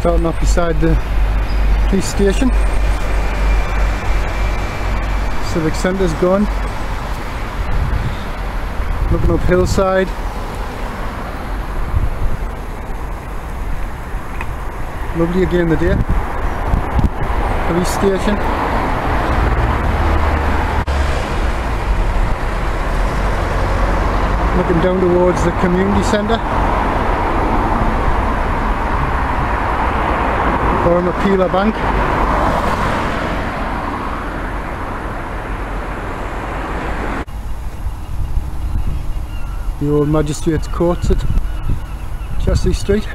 Starting off beside the police station. Civic Centre's gone. Looking up hillside. Lovely again the day. Police station. Looking down towards the community centre. Burma Pelaw Bank. The old Magistrates Courts at Chester le Street.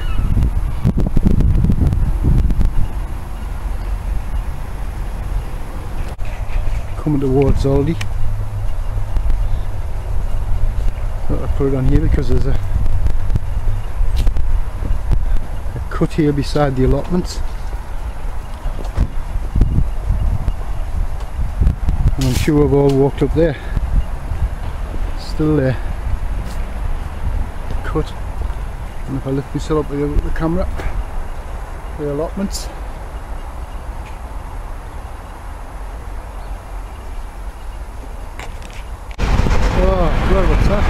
Coming towards Aldi. Thought I'd put it on here because there's a cut here beside the allotments. I'm sure we've all walked up there. Still there. Cut. And if I lift myself up with the camera, the allotments. Oh, God, what's that?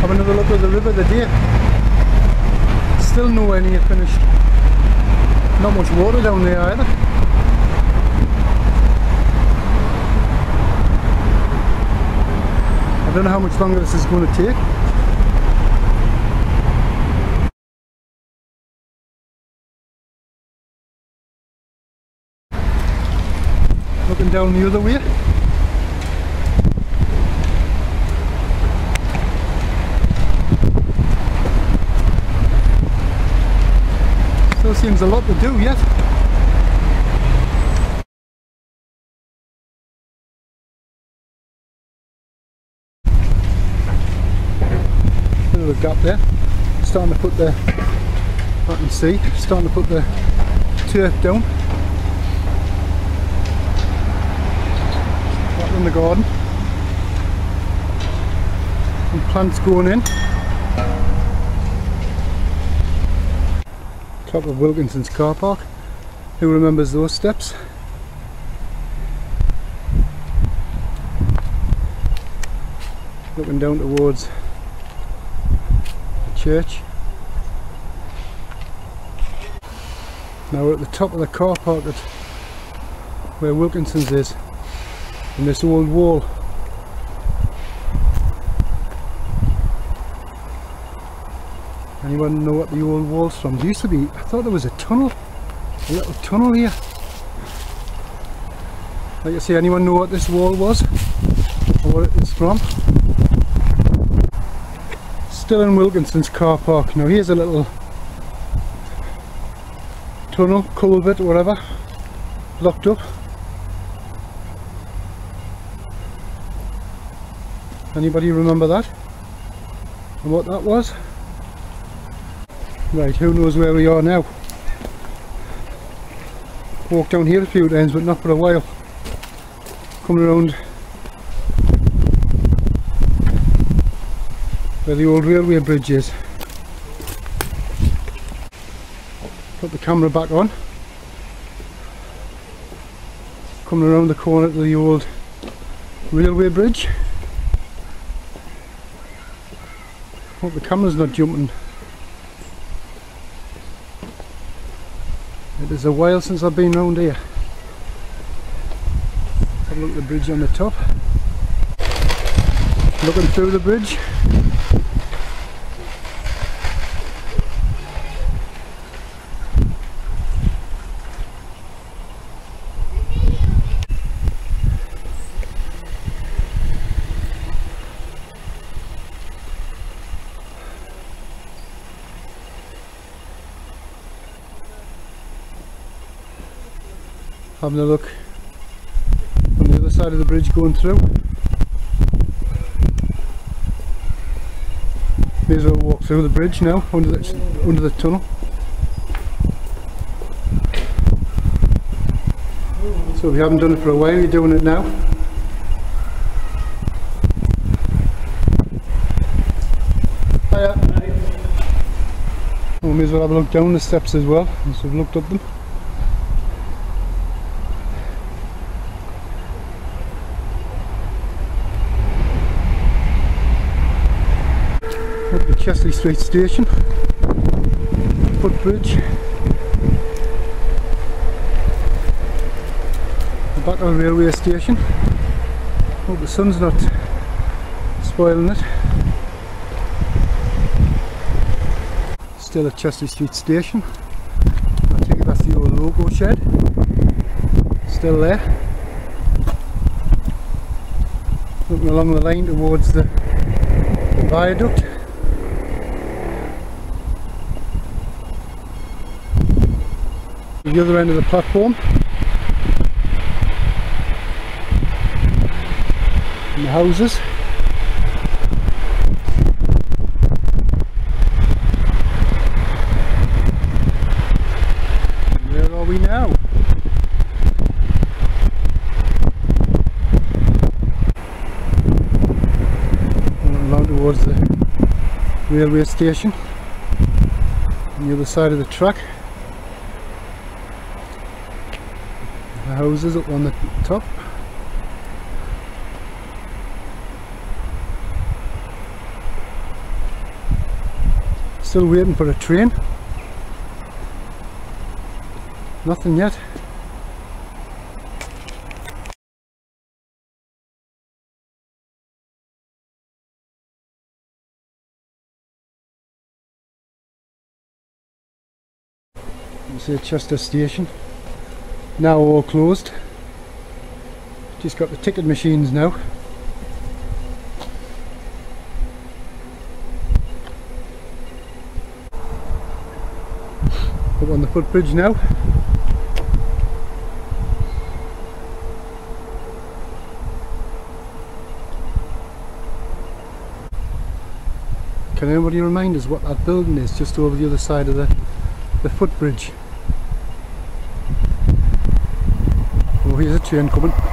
Have another look at the river the deer. Still nowhere near finished. Not much water down there either. I don't know how much longer this is going to take. Looking down the other way. Still seems a lot to do yet. Gap there. Starting to put the, I can see, starting to put the turf down. That in the garden. Some plants going in. top of Wilkinson's car park. Who remembers those steps? Looking down towards church. Now we're at the top of the car park at where Wilkinson's is in this old wall. Anyone know what the old wall's from? There used to be, I thought there was a tunnel, a little tunnel here. Like I say, anyone know what this wall was? Or what it's from? Still in Wilkinson's car park. Now here's a little tunnel, culvert, whatever, locked up. Anybody remember that? And what that was? Right, who knows where we are now? Walked down here a few times but not for a while. Coming around where the old railway bridge is. Put the camera back on. Coming around the corner to the old railway bridge. Hope the camera's not jumping It is a while since I've been round here. Have a look at the bridge on the top. Looking through the bridge. Having a look on the other side of the bridge going through. As well walk through the bridge now, under the, under the tunnel. So if you haven't done it for a while, you're doing it now. Hiya. We may as well have a look down the steps as well, once we've looked up them. Chester le Street station, footbridge. Back the railway station. Hope the sun's not spoiling it. Still at Chester le Street station. I it that's the old loco shed. Still there. Looking along the line towards the viaduct. The other end of the platform. And the houses. Where are we now? Along towards the railway station on the other side of the track. The houses up on the top. Still waiting for a train. Nothing yet. You see Chester Station. Now all closed. Just got the ticket machines now. Up on the footbridge now. Can anybody remind us what that building is just over the other side of the, the footbridge? Here's a train coming.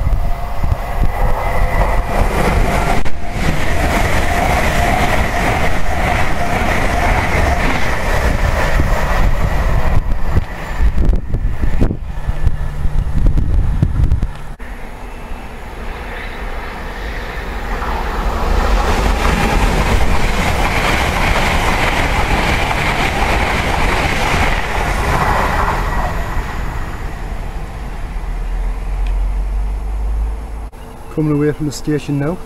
Coming away from the station now.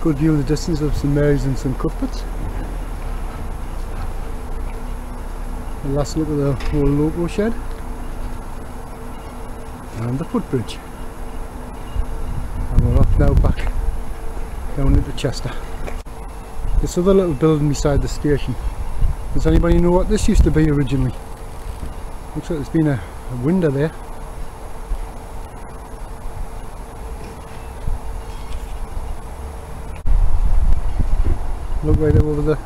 Good view of the distance of St Mary's and St Cuthbert's. Last look at the old loco shed. And the footbridge. And we're off now back down into Chester. This other little building beside the station. Does anybody know what this used to be originally? Looks like there's been a, a window there. Look right over the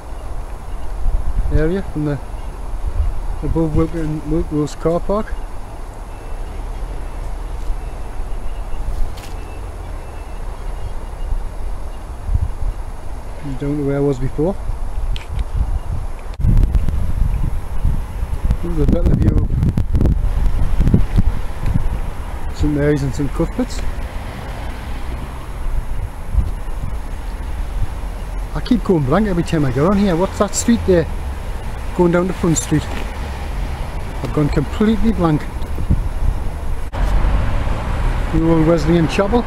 area from the above Wilton Wilkes car park. Down to where I was before. This is a better view of St Mary's and St Cuthbert's. Keep going blank every time I go on here. What's that street there? Going down to Front Street. I've gone completely blank. The old Wesleyan Chapel.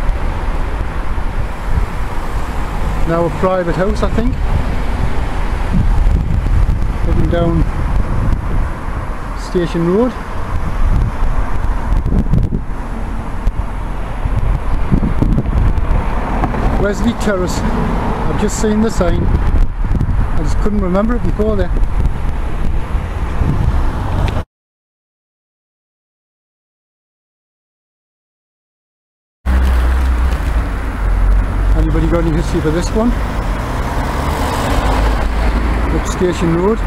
Now a private house I think. Looking down Station Road. Wesley Terrace. Just seen the sign. I just couldn't remember it before there. Anybody got any history for this one? Up Station Road.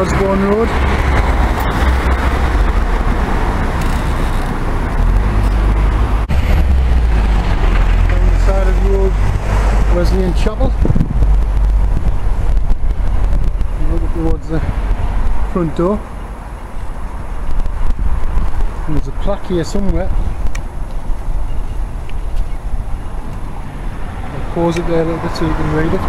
Osborne Road. Chapel. Look towards the front door. And there's a plaque here somewhere. I'll pause it there a little bit so you can read it.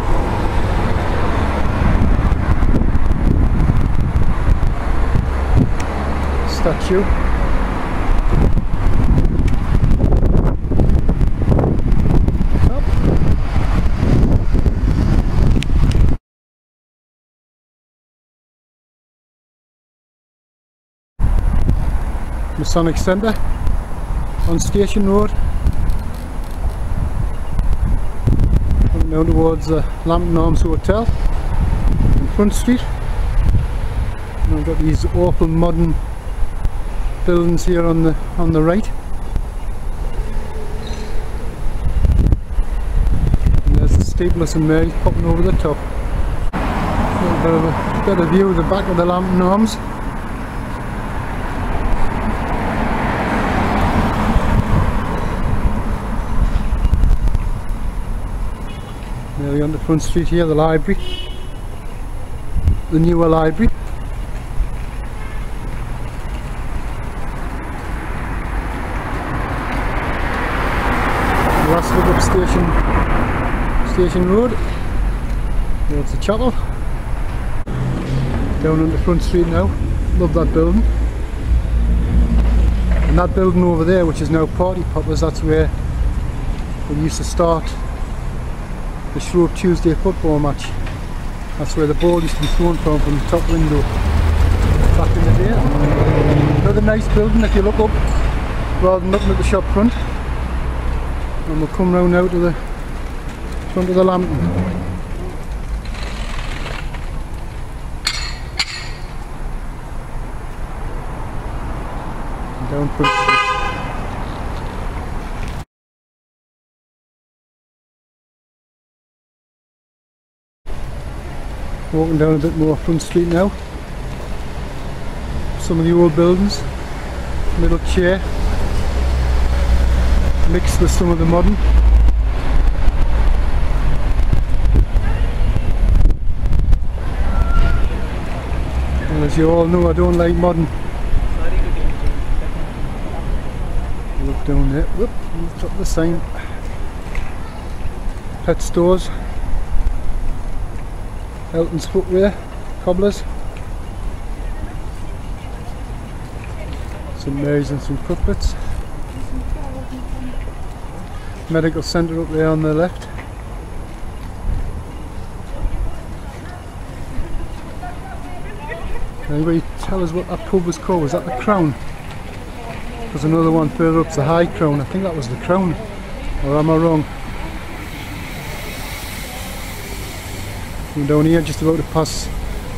Statue. Masonic Centre on Station Road. Coming down towards the Lambton Arms Hotel on Front Street. And I've got these awful modern buildings here on the on the right. And there's the steeple of St Mary's popping over the top. A bit of a better view of the back of the Lambton Arms. On the front street here, the library. The newer library. Last look up station station road. Towards the chapel. Down on the front street now. Love that building. And that building over there which is now Party Poppers, that's where we used to start the Shrove Tuesday football match. That's where the ball used to be thrown from, from the top window back in the day. Another nice building if you look up rather than looking at the shop front. And we'll come round now to the front of the Lambton. Down front. Walking down a bit more front street now. Some of the old buildings. Little chair. Mixed with some of the modern. And as you all know I don't like modern. Look down there. Whoop, drop the sign. Pet stores. Elton's footwear, cobblers. Some Mary's and some couplets. Medical centre up there on the left. Anybody tell us what that pub was called? Was that the Crown? There's another one further up, the High Crown. I think that was the Crown. Or am I wrong? I'm down here just about to pass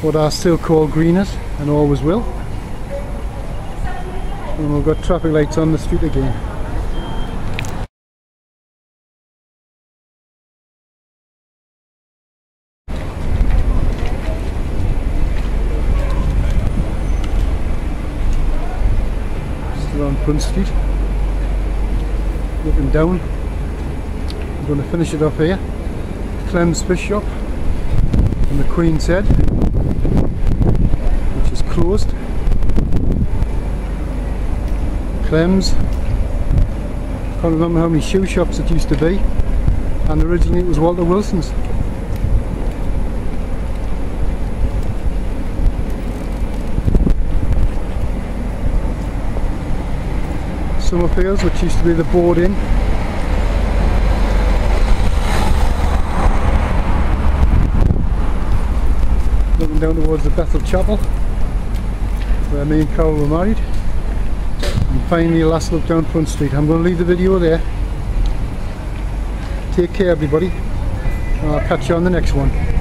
what are still called greeners and always will. And we've got traffic lights on the street again. On Front Street. Looking down. I'm going to finish it off here. Clem's Fish Shop and the Queen's Head, which is closed. Clem's. Can't remember how many shoe shops it used to be, and originally it was Walter Wilson's. Summerfields, which used to be the board inn. looking down towards the Bethel Chapel where me and Carol were married and finally a last look down Front Street. I'm going to leave the video there. Take care everybody I'll catch you on the next one.